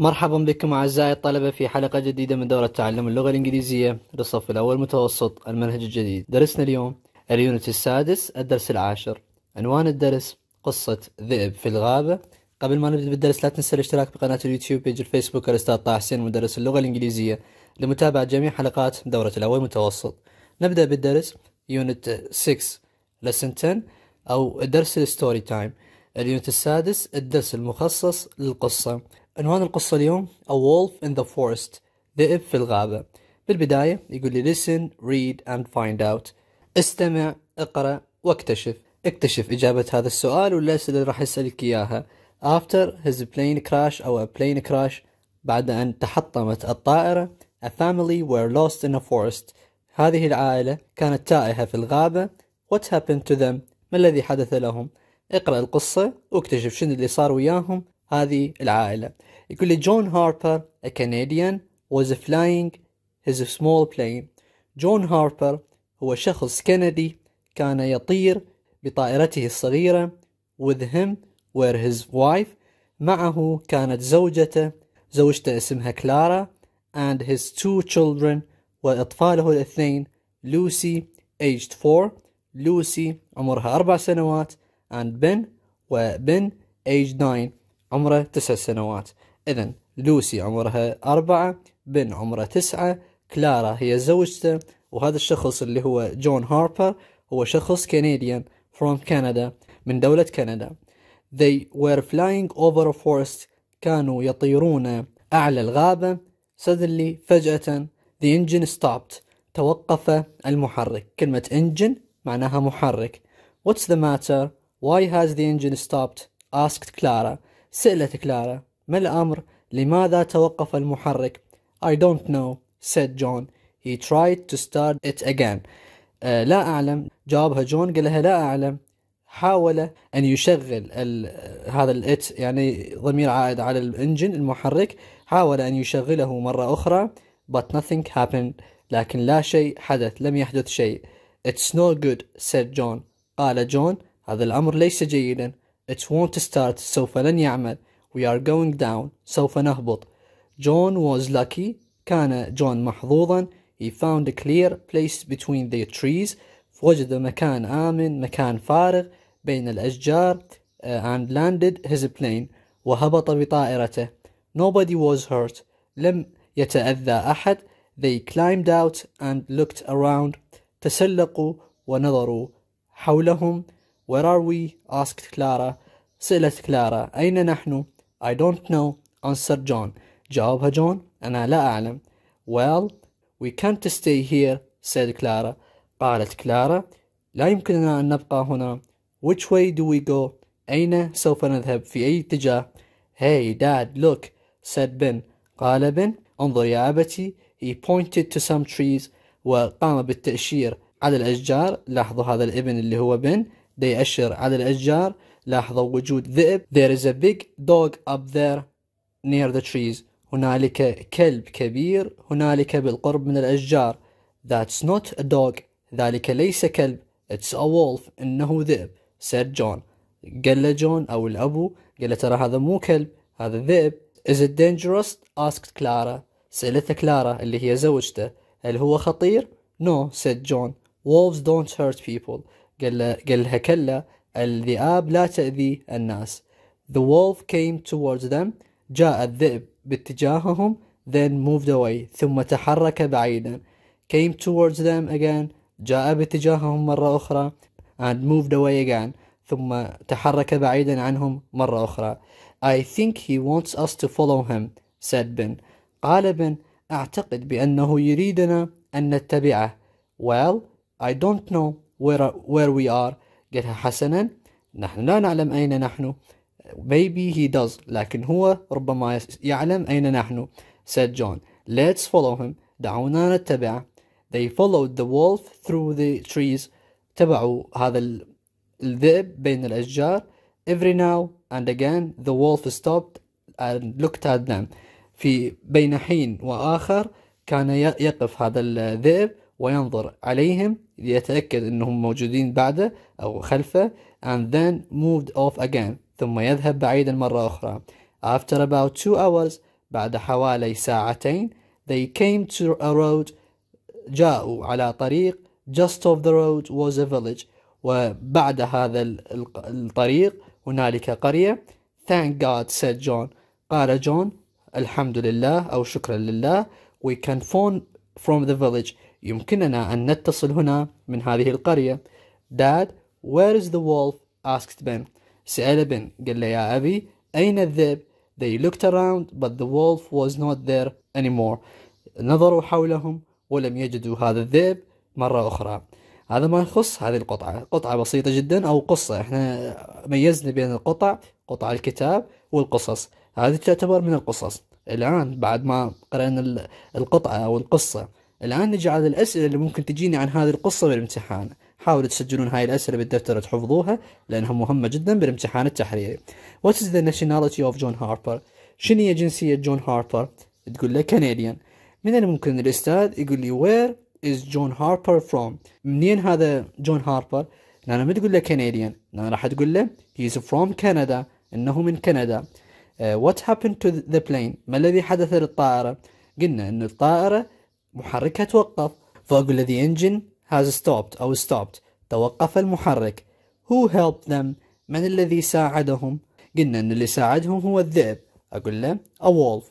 مرحبا بكم أعزائي الطلبة في حلقة جديدة من دورة تعلم اللغة الإنجليزية للصف الأول متوسط المنهج الجديد. درسنا اليوم ال unit السادس الدرس العاشر. عنوان الدرس قصة ذئب في الغابة. قبل ما نبدأ بالدرس لا تنسى الاشتراك بقناة اليوتيوب page الفيسبوك الأستاذ طه حسين مدرس اللغة الإنجليزية لمتابعة جميع حلقات دورة الأول متوسط. نبدأ بالدرس unit 6 lesson 10 أو درس ال story time اليونت السادس الدرس المخصص للقصة. عنوان القصة اليوم A Wolf in the Forest ذئب في الغابة. بالبداية يقول لي listen, read and find out. استمع, اقرأ واكتشف. اكتشف إجابة هذا السؤال والأسئلة اللي راح يسألك إياها. After his plane crash أو a plane crash بعد أن تحطمت الطائرة A family were lost in a forest. هذه العائلة كانت تائهة في الغابة. What happened to them ما الذي حدث لهم؟ اقرأ القصة واكتشف شنو اللي صار وياهم. هذه العائلة. يقول لي John Harper a Canadian was flying his small plane. جون هاربر هو شخص كندي كان يطير بطائرته الصغيرة with him were his wife. معه كانت زوجته زوجته اسمها كلارا and his two children وأطفاله الاثنين لوسي aged 4 لوسي عمرها أربع سنوات and بن وبن aged 9 عمره تسع سنوات. إذا لوسي عمرها أربعة بن عمره تسعة كلارا هي زوجته وهذا الشخص اللي هو جون هاربر هو شخص كنديان from Canada من دولة كندا. They were flying over a forest كانوا يطيرون أعلى الغابة. Suddenly فجأة the engine stopped. توقف المحرك. كلمة engine معناها محرك. What's the matter? Why has the engine stopped? Asked Clara. سألت كلارا ما الأمر؟ لماذا توقف المحرك؟ I don't know said John. He tried to start it again. آه لا أعلم. جاوبها جون قال لها لا أعلم. حاول أن يشغل هذا الإت يعني ضمير عائد على الإنجن المحرك. حاول أن يشغله مرة أخرى but nothing happened. لكن لا شيء حدث لم يحدث شيء. It's no good said John. قال جون هذا الأمر ليس جيدا. It won't start سوف لن يعمل We are going down سوف نهبط John was lucky كان جون محظوظا He found a clear place between the trees وجد مكان آمن مكان فارغ بين الأشجار uh, and landed his plane وهبط بطائرته Nobody was hurt لم يتأذى أحد They climbed out and looked around تسلقوا ونظروا حولهم Where are we? asked Clara. سألت كلارا أين نحن؟ I don't know answered John. جاوبها جون أنا لا أعلم. Well, we can't stay here said Clara. قالت كلارا لا يمكننا أن نبقى هنا. Which way do we go? أين سوف نذهب؟ في أي اتجاه؟ Hey dad look said Ben. قال بن انظر يا أبتي he pointed to some trees وقام بالتأشير على الأشجار لاحظوا هذا الابن اللي هو بن ده يأشر على الأشجار. لاحظوا وجود ذئب. There is a big dog up there near the trees. هنالك كلب كبير. هنالك بالقرب من الأشجار. That's not a dog. ذلك ليس كلب. It's a wolf. إنه ذئب. Said John. قال له جون أو الأبو. قال له ترى هذا مو كلب. هذا ذئب. Is it dangerous? Asked Clara. سألته كلارا اللي هي زوجته. هل هو خطير؟ No said John. Wolves don't hurt people. قال لها كلا الذئاب لا تأذي الناس. The wolf came towards them جاء الذئب باتجاههم then moved away ثم تحرك بعيدا. Came towards them again جاء باتجاههم مرة أخرى and moved away again ثم تحرك بعيدا عنهم مرة أخرى. I think he wants us to follow him said Ben. قال بن أعتقد بأنه يريدنا أن نتبعه. Well I don't know. Where, where we are قالها حسنا نحن لا نعلم أين نحن maybe he does لكن هو ربما يعلم أين نحن said John let's follow him دعونا نتبعه they followed the wolf through the trees تبعوا هذا الذئب بين الأشجار every now and again the wolf stopped and looked at them في بين حين وآخر كان يقف هذا الذئب وينظر عليهم ليتأكد أنهم موجودين بعده أو خلفه and then moved off again ثم يذهب بعيدا مرة أخرى. After about two hours بعد حوالي ساعتين they came to a road جاءوا على طريق just off the road was a village. وبعد هذا الطريق هنالك قرية. Thank God said John. قال جون الحمد لله أو شكرا لله. We can phone from the village. يمكننا أن نتصل هنا من هذه القرية. Dad where is the wolf? asked Ben. سأل بن قال له يا أبي أين الذئب? They looked around but the wolf was not there anymore. نظروا حولهم ولم يجدوا هذا الذئب مرة أخرى. هذا ما يخص هذه القطعة. قطعة بسيطة جدا أو قصة. إحنا ميزنا بين القطع قطع الكتاب والقصص. هذه تعتبر من القصص. الآن بعد ما قرأنا القطعة أو القصة الآن نجي على الأسئلة اللي ممكن تجيني عن هذه القصة بالامتحان. حاولوا تسجلون هاي الأسئلة بالدفتر وتحفظوها لأنها مهمة جدا بالامتحان التحريري. What is the nationality of John Harper شنو هي جنسية جون هاربر تقول له كنديان من الممكن الأستاذ يقول لي where is John Harper from منين هذا جون هاربر أنا ما تقول له كنديان أنا راح تقول له he's from Canada. إنه من كندا uh, what happened to the plane ما الذي حدث للطائرة؟ قلنا أن الطائرة محركها توقف. فأقول the engine has stopped أو stopped. توقف المحرك. Who helped them? من الذي ساعدهم؟ قلنا أن اللي ساعدهم هو الذئب. أقول له a wolf.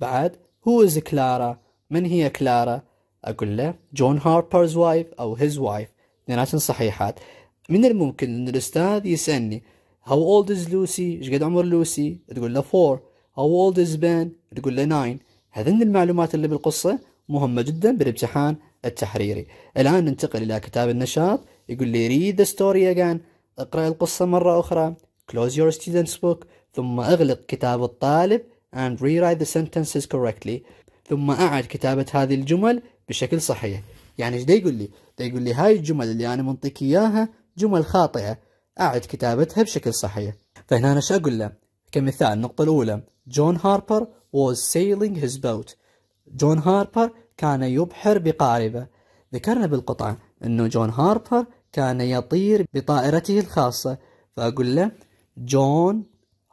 بعد who is Clara من هي كلارا أقول له John Harper's wife أو his wife. اثنيناتهم صحيحات. من الممكن أن الأستاذ يسألني how old is Lucy إيش قد عمر لوسي تقول له 4 how old is Ben تقول له 9 هذين المعلومات اللي بالقصة مهمة جدا بالامتحان التحريري. الآن ننتقل إلى كتاب النشاط. يقول لي read the story again. اقرأ القصة مرة أخرى. Close your student's book. ثم أغلق كتاب الطالب and rewrite the sentences correctly. ثم أعد كتابة هذه الجمل بشكل صحيح. يعني إيش يقول لي؟ دا يقول لي هاي الجمل اللي أنا منطيك إياها جمل خاطئة. أعد كتابتها بشكل صحيح. فهنا أنا شو أقول له؟ كمثال النقطة الأولى. John Harper was sailing his boat. جون هاربر كان يبحر بقاربه. ذكرنا بالقطعة أنه جون هاربر كان يطير بطائرته الخاصة فأقول له جون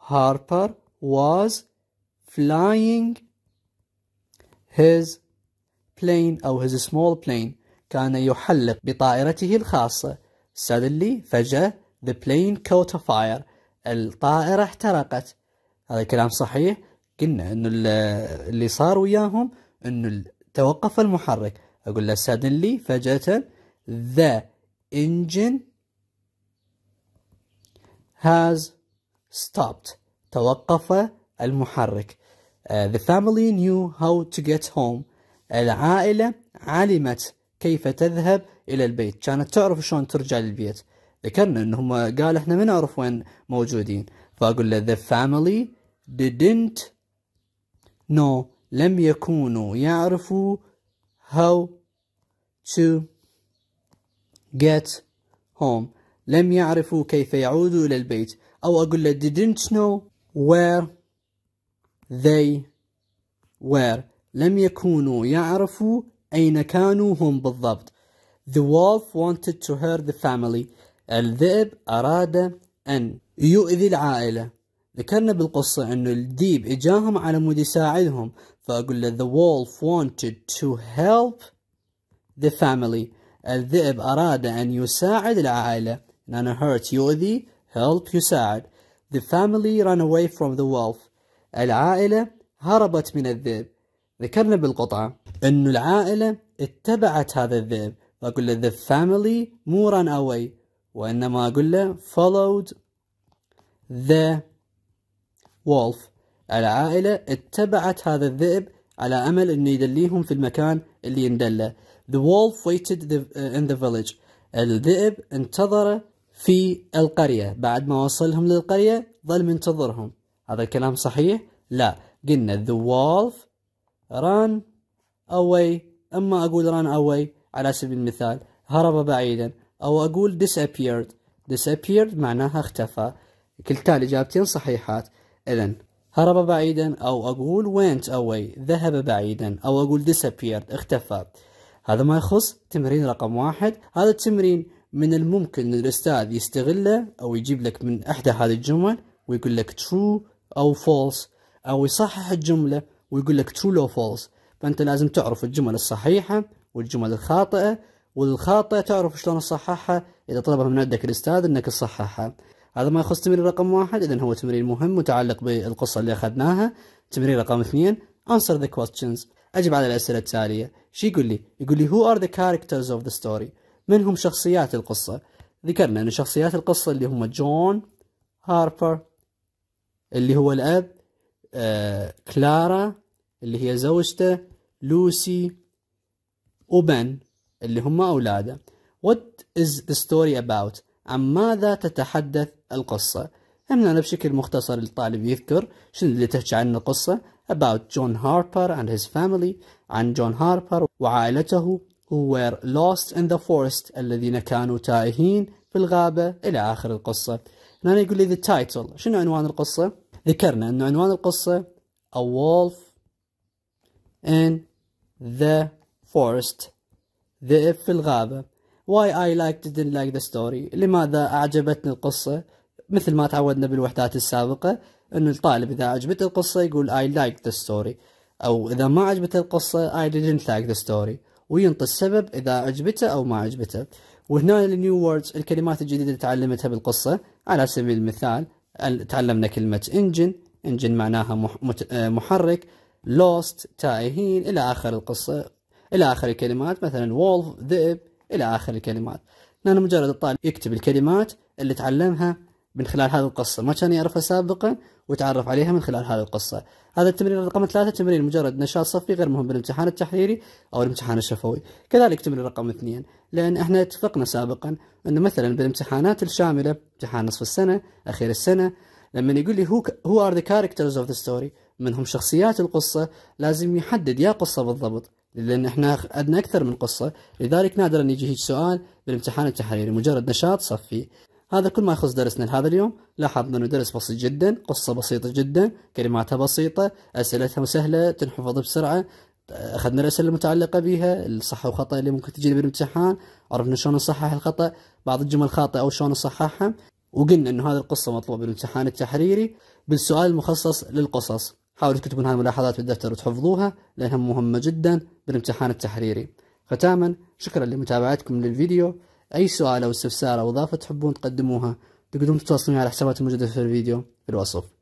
هاربر was flying his plane أو his small plane. كان يحلق بطائرته الخاصة. Suddenly فجأة the plane caught a fire. الطائرة احترقت. هذا الكلام صحيح؟ قلنا إنه اللي صار وياهم إنه توقف المحرك. أقول له suddenly فجأة the engine has stopped. توقف المحرك. Uh, the family knew how to get home. العائلة علمت كيف تذهب إلى البيت. كانت تعرف شلون ترجع للبيت. ذكرنا إنهم قال إحنا ما نعرف وين موجودين. فأقول له the family didn't know لم يكونوا يعرفوا how to get home. لم يعرفوا كيف يعودوا إلى البيت. أو أقول له didn't know where they were. لم يكونوا يعرفوا أين كانوا هم بالضبط. The wolf wanted to hurt the family. الذئب أراد أن يؤذي العائلة. ذكرنا بالقصة أنه الديب إجاهم على مود يساعدهم فأقول له the wolf wanted to help the family. الذئب أراد أن يساعد العائلة. أنا hurt يؤذي help يساعد. The family ran away from the wolf. العائلة هربت من الذئب. ذكرنا بالقطعة أنه العائلة اتبعت هذا الذئب. فأقول له the family مو run away. وإنما أقول له followed the wolf العائلة اتبعت هذا الذئب على أمل أنه يدليهم في المكان اللي يندله. The wolf waited the, uh, in the village. الذئب انتظر في القرية. بعد ما وصلهم للقرية ظل منتظرهم هذا الكلام صحيح؟ لا. قلنا the wolf ran away. أما أقول ran away على سبيل المثال هرب بعيدا أو أقول disappeared. disappeared معناها اختفى. كلتا الإجابتين صحيحات. إذا هرب بعيدا أو أقول went away ذهب بعيدا أو أقول disappeared اختفى. هذا ما يخص تمرين رقم واحد. هذا التمرين من الممكن أن الأستاذ يستغله أو يجيب لك من إحدى هذه الجمل ويقول لك true أو false أو يصحح الجملة ويقول لك true or false. فأنت لازم تعرف الجمل الصحيحة والجمل الخاطئة والخاطئة تعرف شلون تصححها إذا طلبها من عندك الأستاذ إنك تصححها. هذا ما يخص تمرين رقم واحد إذا هو تمرين مهم متعلق بالقصة اللي أخذناها. تمرين رقم اثنين answer the questions. أجب على الأسئلة التالية. شي يقول لي؟ يقول لي who are the characters of the story? من هم شخصيات القصة؟ ذكرنا أن شخصيات القصة اللي هم جون هاربر اللي هو الأب آه، كلارا اللي هي زوجته لوسي وبن اللي هم أولاده. What is the story about عن ماذا تتحدث القصة. هنا بشكل مختصر الطالب يذكر شنو اللي تحكي عن القصة. About John Harper and his family. عن جون هاربر وعائلته who were lost in the forest. الذين كانوا تائهين في الغابة إلى آخر القصة. هنا يقول لي the title. شنو عنوان القصة؟ ذكرنا أن عنوان القصة A wolf in the forest. ذئب في الغابة. Why I liked didn't like the story. لماذا أعجبتني القصة؟ مثل ما تعودنا بالوحدات السابقة أن الطالب إذا عجبته القصة يقول I liked the story. أو إذا ما عجبته القصة I didn't like the story. وينطي السبب إذا عجبته أو ما عجبته وهنا النيو ووردز الكلمات الجديدة اللي تعلمتها بالقصة على سبيل المثال تعلمنا كلمة انجن انجن معناها محرك lost تائهين إلى آخر القصة إلى آخر الكلمات مثلا wolf ذئب إلى آخر الكلمات. هنا مجرد الطالب يكتب الكلمات اللي تعلمها من خلال هذه القصة. ما كان يعرفها سابقا وتعرف عليها من خلال هذه القصة. هذا التمرين رقم ثلاثة تمرين مجرد نشاط صفي غير مهم بالامتحان التحريري أو الامتحان الشفوي. كذلك تمرين رقم اثنين لأن إحنا اتفقنا سابقا أنه مثلا بالامتحانات الشاملة امتحان نصف السنة أخير السنة لما يقول لي who who are the characters of the story منهم شخصيات القصة لازم يحدد يا قصة بالضبط لأن إحنا عندنا أكثر من قصة. لذلك نادرا يجي هيك سؤال بالامتحان التحريري مجرد نشاط صفي. هذا كل ما يخص درسنا لهذا اليوم لاحظنا أنه درس بسيط جدا قصة بسيطة جدا كلماتها بسيطة أسئلتها سهلة تنحفظ بسرعة. أخذنا الأسئلة المتعلقة بها الصح والخطأ اللي ممكن تجي بالامتحان عرفنا شلون نصحح الخطأ بعض الجمل خاطئة أو شلون نصححها. وقلنا إنه هذه القصة مطلوبة بالامتحان التحريري بالسؤال المخصص للقصص. حاولوا تكتبون هذه الملاحظات بالدفتر وتحفظوها لأنها مهمة جدا بالامتحان التحريري. ختاما شكرا لمتابعتكم للفيديو. أي سؤال أو استفسار أو إضافة تحبون تقدموها تقدرون تتواصلون على حسابات الموجودة في الفيديو. في الوصف.